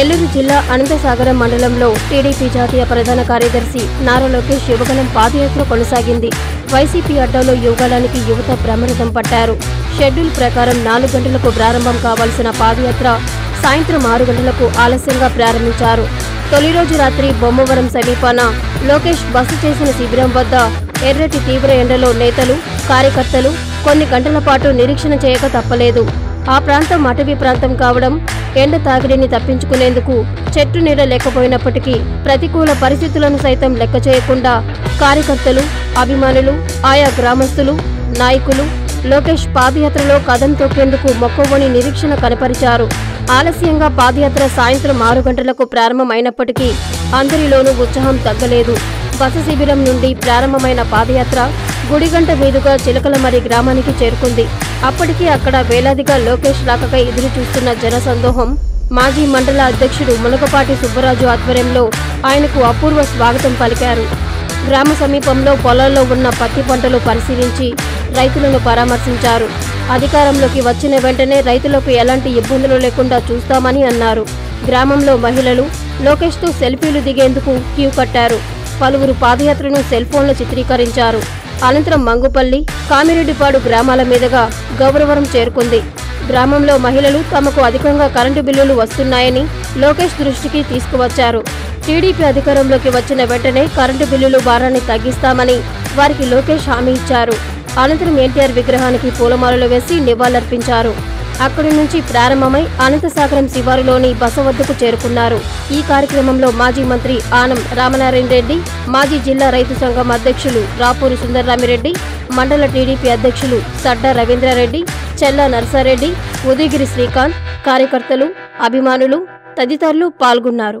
నెల్లూరు జిల్లా అనంతసాగరం మండలంలో టీడీపీ జాతీయ ప్రధాన కార్యదర్శి నారా లోకేష్ యువగలం పాదయాత్ర కొనసాగింది. వైసీపీ అడ్డాలో యువగలానికి యువత బ్రహ్మరథం పట్టారు. షెడ్యూల్ ప్రకారం నాలుగు గంటలకు ప్రారంభం కావాల్సిన పాదయాత్ర సాయంత్రం ఆరు గంటలకు ఆలస్యంగా ప్రారంభించారు. తొలి రోజు రాత్రి బొమ్మవరం సమీపాన లోకేష్ బస చేసిన శిబిరం వద్ద ఎర్రటి తీవ్ర ఎండలో నేతలు కార్యకర్తలు కొన్ని గంటల పాటు నిరీక్షణ చేయక తప్పలేదు. ఆ ప్రాంతం అటవీ ప్రాంతం కావడం ఎండ తాకిడిని తప్పించుకునేందుకు చెట్టు నీడ లేకపోయినప్పటికీ ప్రతికూల పరిస్థితులను సైతం లెక్క చేయకుండా కార్యకర్తలు అభిమానులు ఆయా గ్రామస్తులు నాయకులు లోకేష్ పాదయాత్రలో కథం తొక్కేందుకు మొక్కవోని నిరీక్షణ కనపరిచారు. ఆలస్యంగా పాదయాత్ర సాయంత్రం ఆరు గంటలకు ప్రారంభమైనప్పటికీ అందరిలోనూ ఉత్సాహం తగ్గలేదు. బస శిబిరం నుండి ప్రారంభమైన పాదయాత్ర గుడిగంట మీదుగా చిలకలమరి గ్రామానికి చేరుకుంది. అప్పటికి అక్కడ వేలాదిగా లోకేష్ రాకకై ఎదురు చూస్తున్న జనసందోహం మాజీ మండల అధ్యక్షుడు మునగపాటి సుబ్బరాజు ఆధ్వర్యంలో ఆయనకు అపూర్వ స్వాగతం పలికారు. గ్రామ సమీపంలో పొలాల్లో ఉన్న పత్తి పంటలు పరిశీలించి రైతులను పరామర్శించారు. అధికారంలోకి వచ్చిన వెంటనే రైతులకు ఎలాంటి ఇబ్బందులు లేకుండా చూస్తామని అన్నారు. గ్రామంలో మహిళలు లోకేష్తో సెల్ఫీలు దిగేందుకు క్యూ కట్టారు. పలువురు పాదయాత్రను సెల్ఫోన్లో చిత్రీకరించారు. అనంతరం మంగుపల్లి కామిరెడ్డిపాడు గ్రామాల మీదుగా గౌరవరం చేరుకుంది. గ్రామంలో మహిళలు తమకు అధికంగా కరెంటు బిల్లులు వస్తున్నాయని లోకేష్ దృష్టికి తీసుకువచ్చారు. టీడీపీ అధికారంలోకి వచ్చిన వెంటనే కరెంటు బిల్లులు భారాన్ని తగ్గిస్తామని వారికి లోకేష్ హామీ ఇచ్చారు. అనంతరం ఎన్టీఆర్ విగ్రహానికి పూలమాలలు వేసి నివాళులర్పించారు. అక్కడి నుంచి ప్రారంభమై అనంతసాగరం శివారులోని బస వద్దకు చేరుకున్నారు. ఈ కార్యక్రమంలో మాజీ మంత్రి ఆనం రామనారాయణ రెడ్డి మాజీ జిల్లా రైతు సంఘం అధ్యక్షులు రాపూరి సుందరరామిరెడ్డి మండల టీడీపీ అధ్యక్షులు సడ్డా రవీంద్రారెడ్డి చెల్ల నర్సారెడ్డి ఉదయగిరి శ్రీకాంత్ కార్యకర్తలు అభిమానులు తదితరులు పాల్గొన్నారు.